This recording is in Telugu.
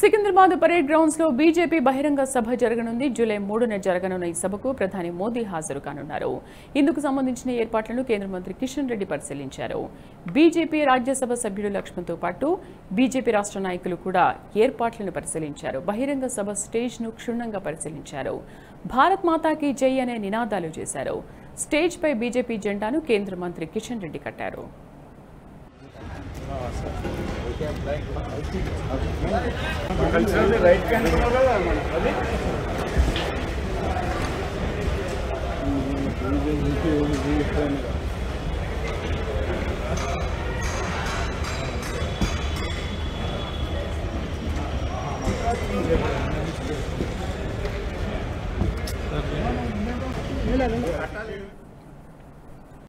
సికింద్రాబాద్ పరేడ్ గ్రౌండ్స్లో బీజేపీ బహిరంగ సభ జరగనుంది. జూలై మూడున జరగనున్న ఈ సభకు ప్రధాని మోదీ హాజరు కానున్నారు. ఇందుకు సంబంధించిన ఏర్పాట్లను కేంద్ర మంత్రి కిషన్ రెడ్డి పరిశీలించారు. బీజేపీ రాజ్యసభ సభ్యుడు లక్ష్మణ్తో పాటు బీజేపీ రాష్ట్ర నాయకులు కూడా ఏర్పాట్లను పరిశీలించారు. బహిరంగ సభ స్టేజ్ను క్షుణ్ణంగా పరిశీలించారు. భారత్ మాతాకి జై అనే నినాదాలు చేశారు. స్టేజ్ పై బీజేపీ జెండాను కేంద్ర మంత్రి కిషన్ రెడ్డి కట్టారు. Gracias.